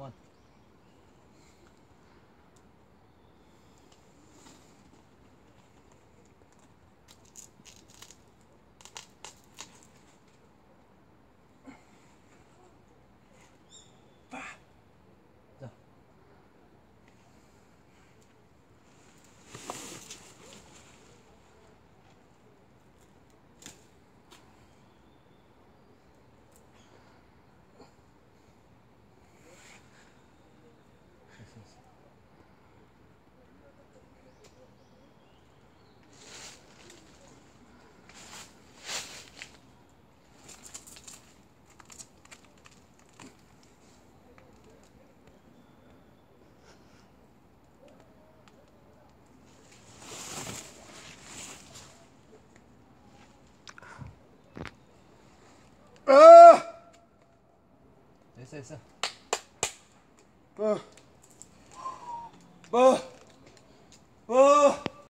أمان 됐어 됐어. 뭐, 뭐, 뭐,